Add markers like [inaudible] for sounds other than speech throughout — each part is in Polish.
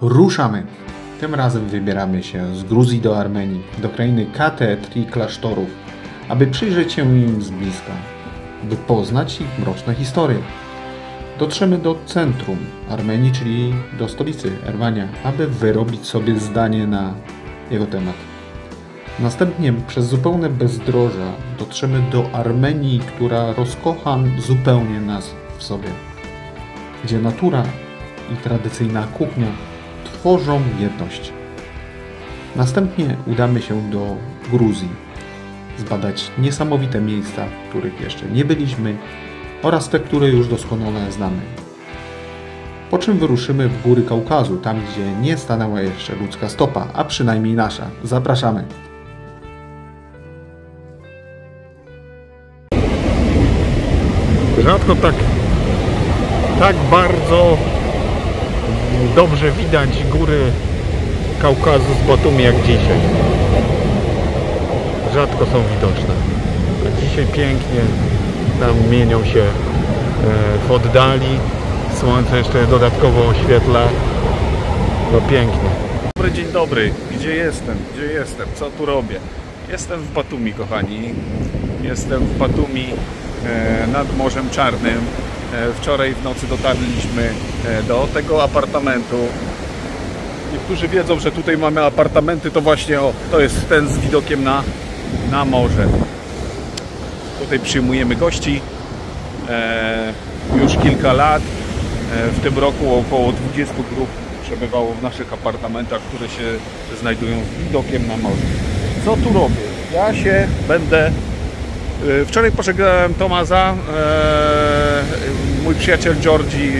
Ruszamy! Tym razem wybieramy się z Gruzji do Armenii, do krainy katedr i klasztorów, aby przyjrzeć się im z bliska, by poznać ich mroczne historie. Dotrzemy do centrum Armenii, czyli do stolicy Erwania, aby wyrobić sobie zdanie na jego temat. Następnie przez zupełne bezdroża dotrzemy do Armenii, która rozkocha zupełnie nas w sobie, gdzie natura i tradycyjna kuchnia tworzą jedność. Następnie udamy się do Gruzji, zbadać niesamowite miejsca, w których jeszcze nie byliśmy oraz te, które już doskonale znamy. Po czym wyruszymy w góry Kaukazu, tam gdzie nie stanęła jeszcze ludzka stopa, a przynajmniej nasza. Zapraszamy! Rzadko tak, tak bardzo dobrze widać góry Kaukazu z Batumi jak dzisiaj. Rzadko są widoczne. A dzisiaj pięknie tam mienią się e, w oddali. Słońce jeszcze dodatkowo oświetla. No pięknie. Dobry dzień dobry. Gdzie jestem? Gdzie jestem? Co tu robię? Jestem w Batumi, kochani. Jestem w Batumi e, nad Morzem Czarnym. E, wczoraj w nocy dotarliśmy e, do tego apartamentu. Niektórzy wiedzą, że tutaj mamy apartamenty, to właśnie o, to jest ten z widokiem na, na morze. Tutaj przyjmujemy gości e, już kilka lat. E, w tym roku około 20 grup przebywało w naszych apartamentach, które się znajdują z widokiem na morze. Co tu robię? Ja się będę Wczoraj pożegnałem Tomaza. E, mój przyjaciel Georgi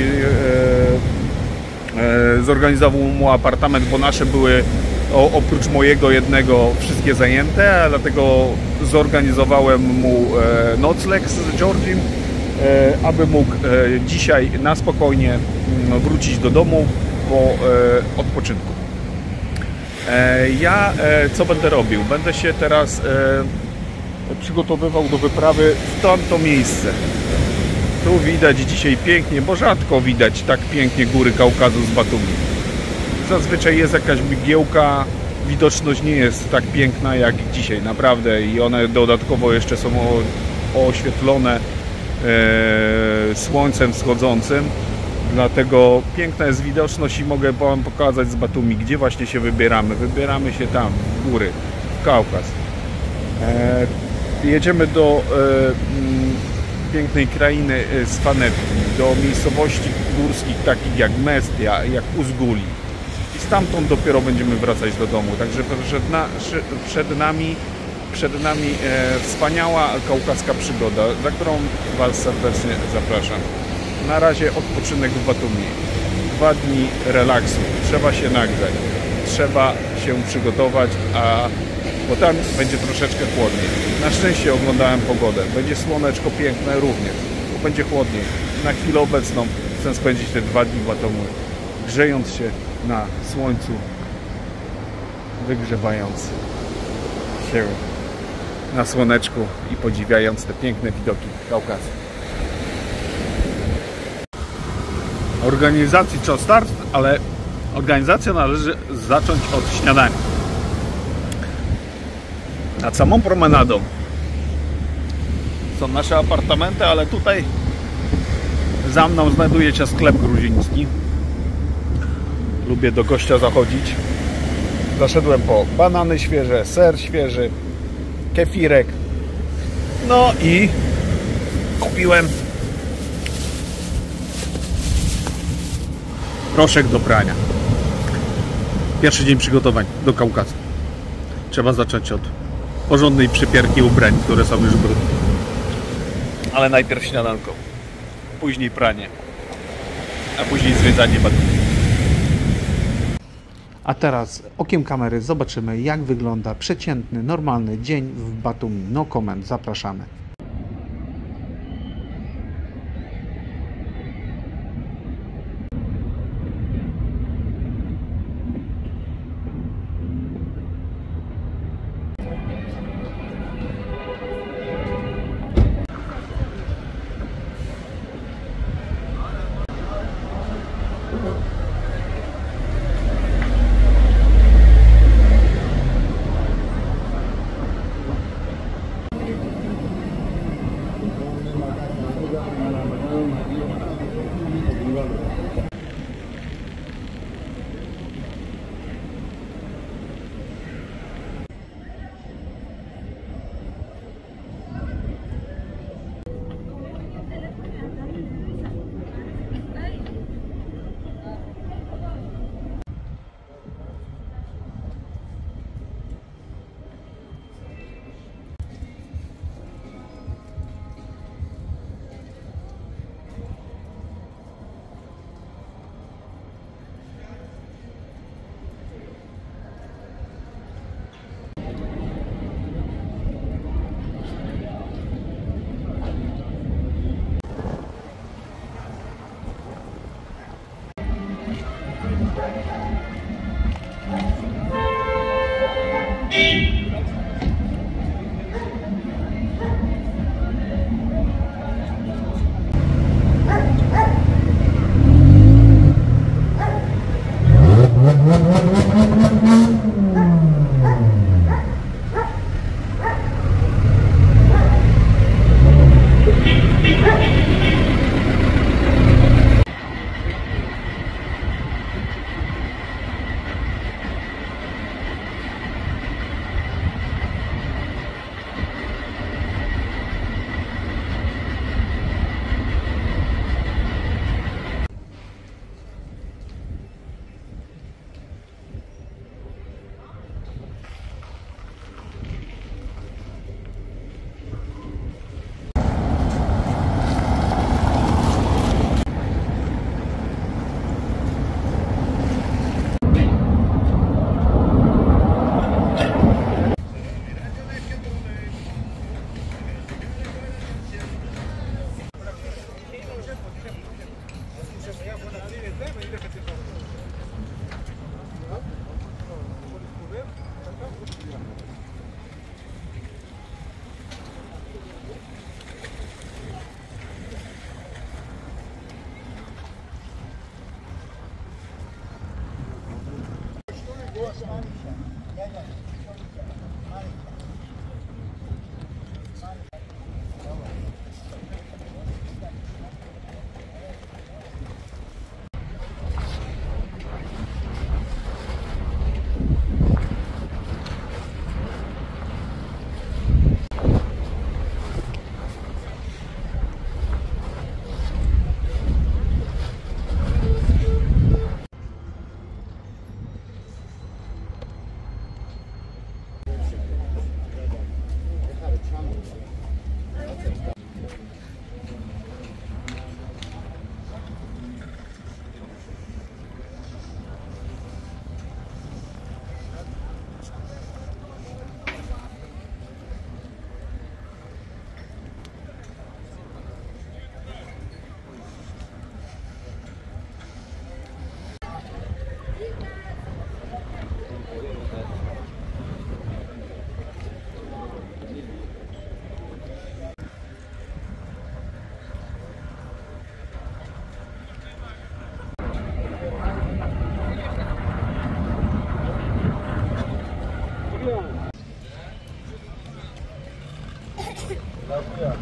e, zorganizował mu apartament, bo nasze były oprócz mojego jednego wszystkie zajęte, dlatego zorganizowałem mu nocleg z Georgim, aby mógł dzisiaj na spokojnie mm, wrócić do domu po odpoczynku. Ja co będę robił? Będę się teraz przygotowywał do wyprawy w tamto miejsce. Tu widać dzisiaj pięknie, bo rzadko widać tak pięknie góry Kaukazu z Batumi. Zazwyczaj jest jakaś mgiełka, widoczność nie jest tak piękna jak dzisiaj, naprawdę. I one dodatkowo jeszcze są oświetlone e, słońcem wschodzącym. Dlatego piękna jest widoczność i mogę Wam pokazać z Batumi, gdzie właśnie się wybieramy. Wybieramy się tam, w góry, w Kaukaz. Jedziemy do e, mm, pięknej krainy Sfanetki, e, do miejscowości górskich takich jak Mestia, jak Uzguli. I stamtąd dopiero będziemy wracać do domu. Także przed, na, przed nami, przed nami e, wspaniała kaukaska przygoda, za którą Was serdecznie zapraszam. Na razie odpoczynek w Batumi. Dwa dni relaksu. Trzeba się nagrzać. Trzeba się przygotować, a bo tam będzie troszeczkę chłodniej. Na szczęście oglądałem pogodę. Będzie słoneczko piękne również, bo będzie chłodniej. Na chwilę obecną chcę spędzić te dwa dni w Atomu, grzejąc się na słońcu, wygrzewając się na słoneczku i podziwiając te piękne widoki Kaukazu. Organizacji czas start, ale organizacja należy zacząć od śniadania nad samą promenadą są nasze apartamenty, ale tutaj za mną znajduje się sklep gruziński. Lubię do gościa zachodzić. Zaszedłem po banany świeże, ser świeży, kefirek. No i kupiłem proszek do prania. Pierwszy dzień przygotowań do Kaukazu. Trzeba zacząć od porządnej przypierki ubrań, które są już brudne. Ale najpierw śniadanko, później pranie, a później zwiedzanie badania. A teraz okiem kamery zobaczymy, jak wygląda przeciętny, normalny dzień w Batumi. No comment, zapraszamy. 对呀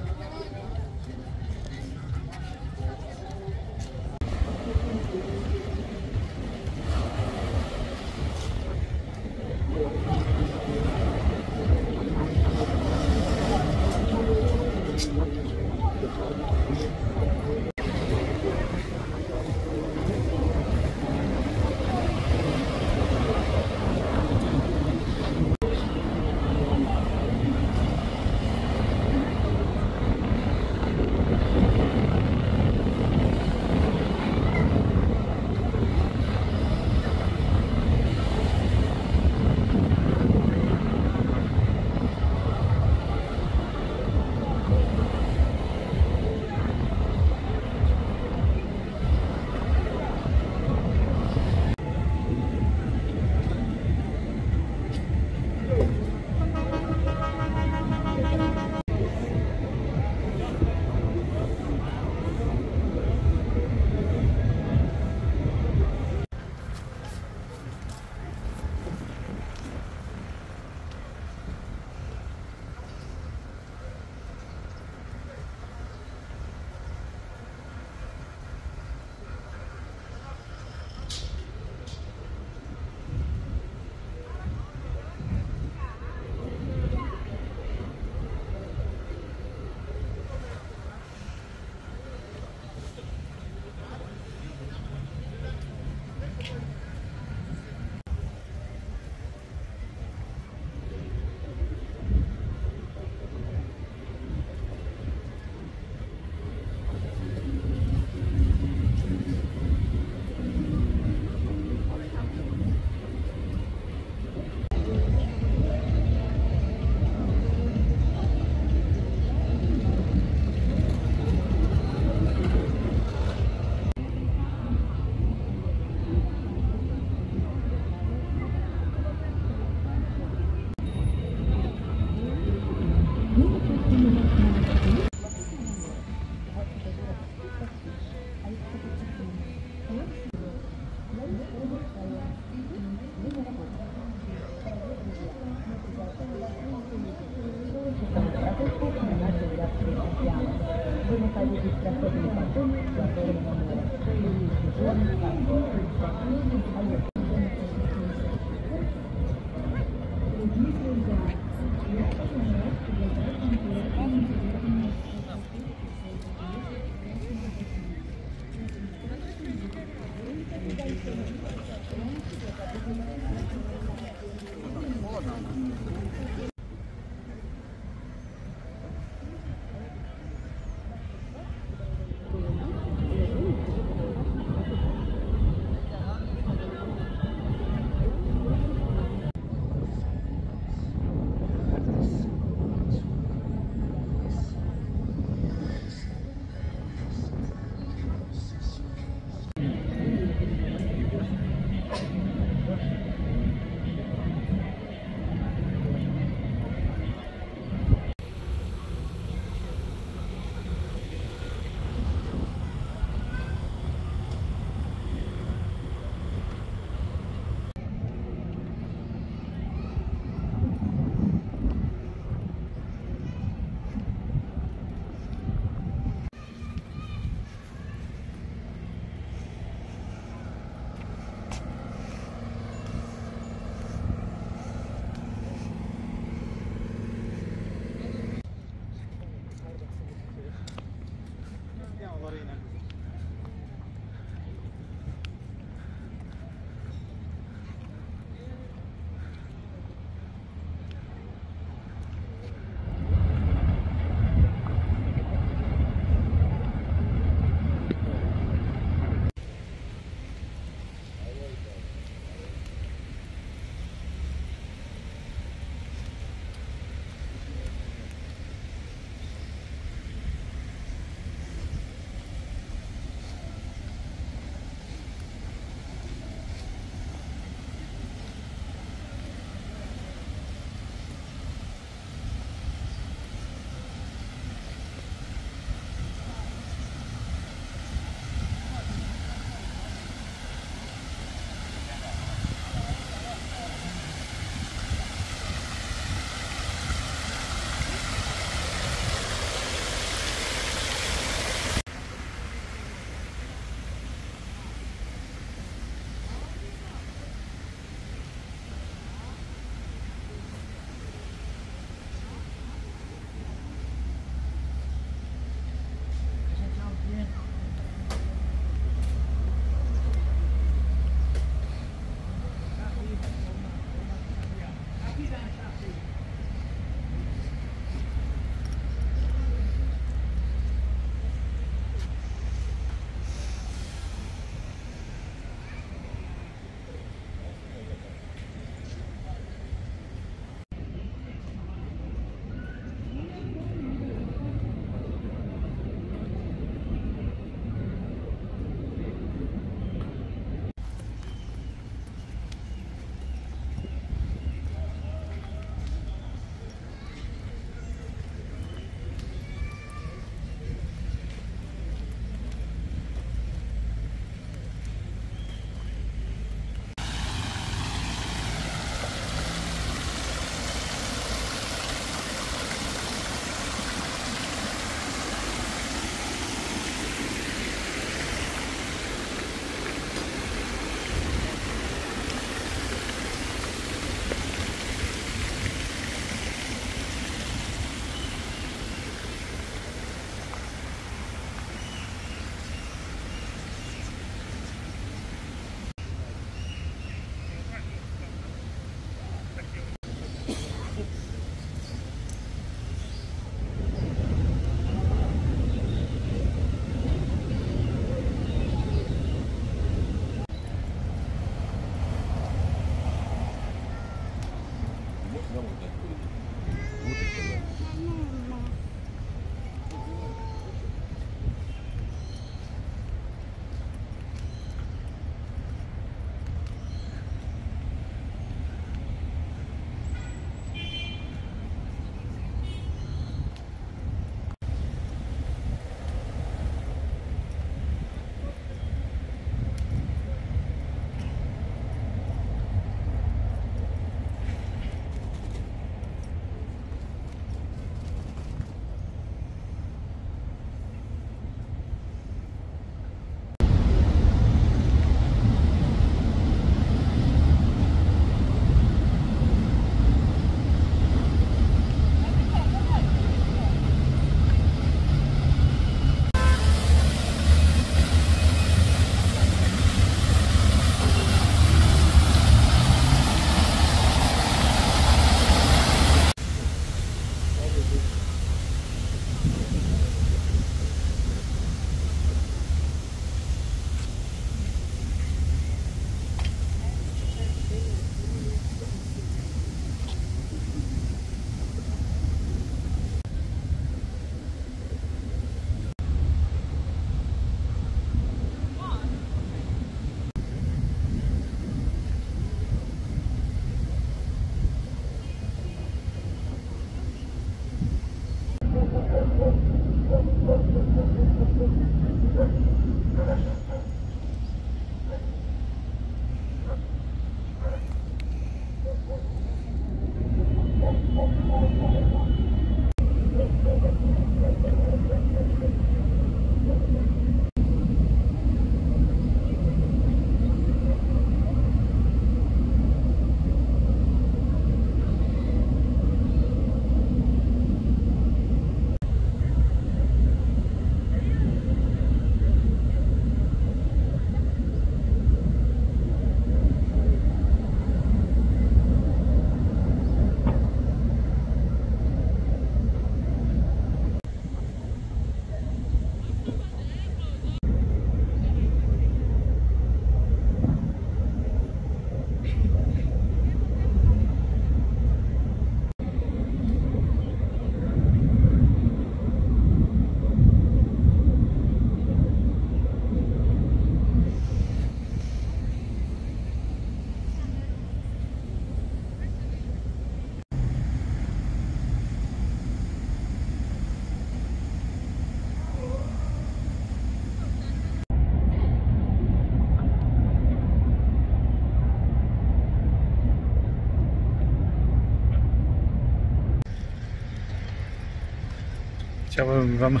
Chciałbym Wam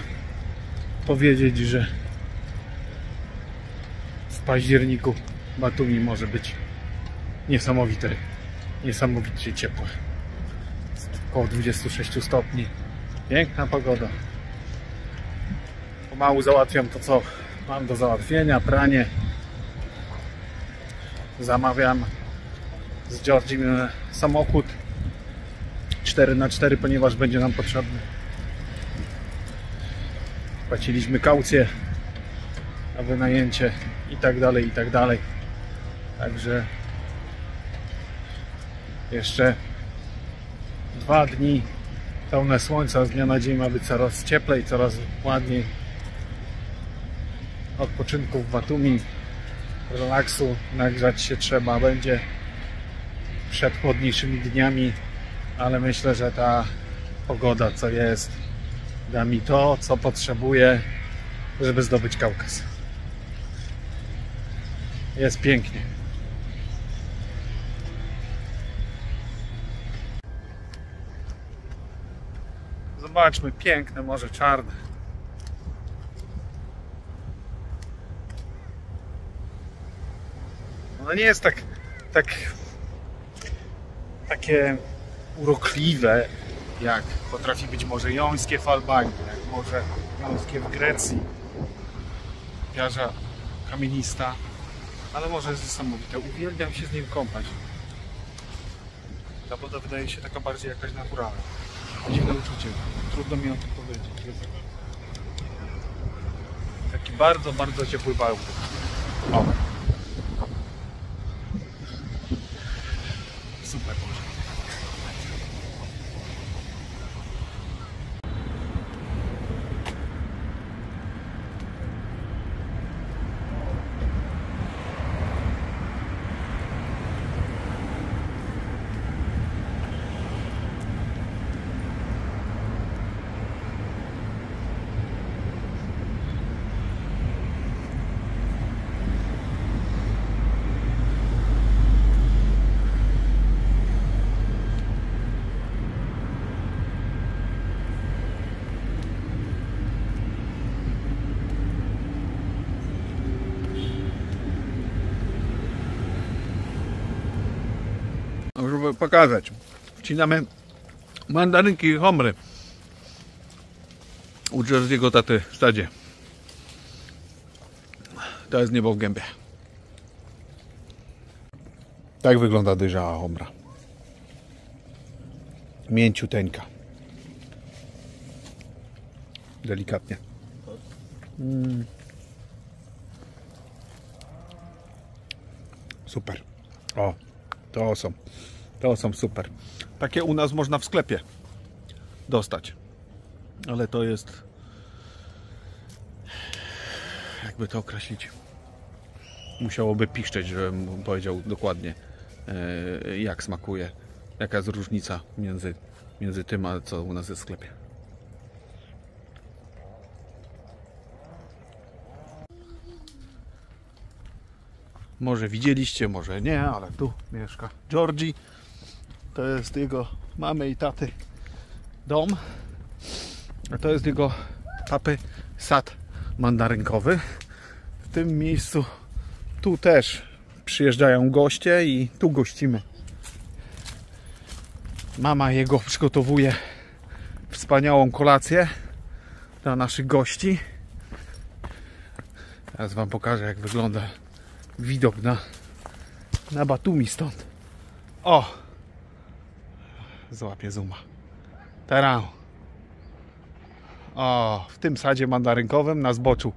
powiedzieć, że w październiku Batumi może być niesamowite, niesamowicie ciepłe. Około 26 stopni. Piękna pogoda. Pomału załatwiam to, co mam do załatwienia. Pranie. Zamawiam z Georgiem samochód 4x4, ponieważ będzie nam potrzebny. Płaciliśmy kaucję na wynajęcie i tak dalej, i tak dalej. Także jeszcze dwa dni pełne słońca, z dnia na dzień ma być coraz cieplej, coraz ładniej. Odpoczynku w Batumi, relaksu, nagrzać się trzeba będzie przed chłodniejszymi dniami, ale myślę, że ta pogoda, co jest, da mi to, co potrzebuję, żeby zdobyć Kaukaz. Jest pięknie. Zobaczmy, piękne Morze Czarne. Ono nie jest tak, tak takie urokliwe, jak potrafi być Morze Jońskie w Albanii, jak Morze Jońskie w Grecji, piarza kamienista, ale morze jest niesamowite. Uwielbiam się z nim kąpać. Ta woda wydaje się taka bardziej jakaś naturalna. Dziwne uczucie. Trudno mi o tym powiedzieć. Taki bardzo, bardzo ciepły bałtyk. O. Super morze. Żeby pokazać. Wcinamy mandarynki i homry. U Jerzy'ego taty w stadzie. To jest niebo w gębie. Tak wygląda dojrzała homra. Mięciuteńka. Delikatnie. Mm. Super. O, to są. To są super. Takie u nas można w sklepie dostać. Ale to jest. Jakby to określić. Musiałoby piszczeć, żebym powiedział dokładnie, e, jak smakuje. Jaka jest różnica między, między tym, a co u nas jest w sklepie. Może widzieliście, może nie, ale tu mieszka Georgi. To jest jego mamy i taty dom. A to jest jego papy sad mandarynkowy. W tym miejscu tu też przyjeżdżają goście i tu gościmy. Mama jego przygotowuje wspaniałą kolację dla naszych gości. Teraz Wam pokażę, jak wygląda widok na, na Batumi stąd. O! Złapię zooma. Teraz. O, w tym sadzie mandarynkowym na zboczu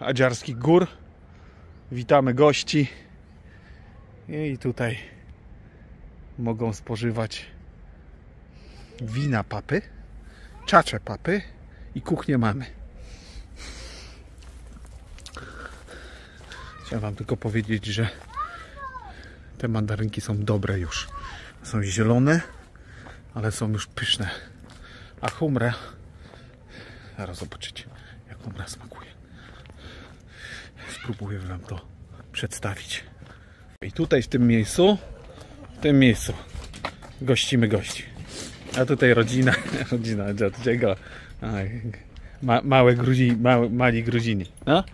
Adziarskich Gór. Witamy gości. I tutaj mogą spożywać wina papy, czacze papy i kuchnię mamy. Chciałem Wam tylko powiedzieć, że te mandarynki są dobre już. Są zielone, ale są już pyszne. A humra, zaraz zobaczycie, jak humra smakuje. Spróbuję Wam to przedstawić. I tutaj w tym miejscu, w tym miejscu gościmy gości. A tutaj rodzina, [laughs] rodzina Dziadziego, Aj, ma, małe Gruzini, małe, mali Gruzini. No?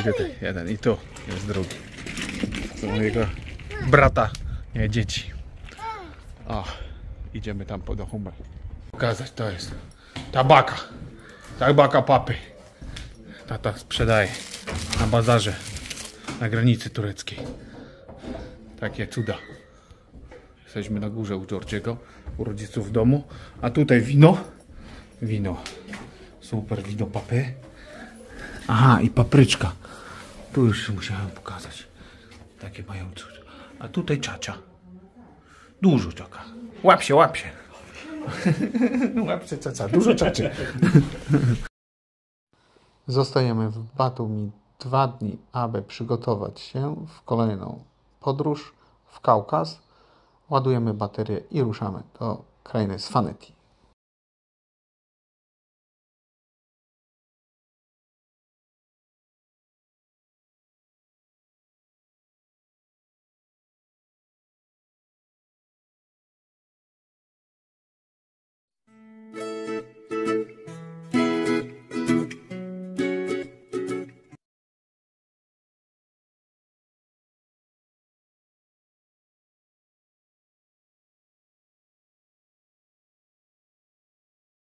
I tutaj jeden, i tu jest drugi. To mojego brata, nie dzieci. O, idziemy tam po do Hummel. Pokazać, to jest tabaka. Tabaka papy. Tata sprzedaje na bazarze na granicy tureckiej. Takie cuda. Jesteśmy na górze u Georgiego, u rodziców w domu. A tutaj wino. Wino. Super wino papy. Aha, i papryczka. Tu już musiałem pokazać. Takie mają cud. A tutaj czacza. Dużo czaka. Łap się, łap się. [laughs] łap się, caca. Dużo czaczy. Zostajemy w Batumi dwa dni, aby przygotować się w kolejną podróż w Kaukaz. Ładujemy baterię i ruszamy do krainy Svaneti.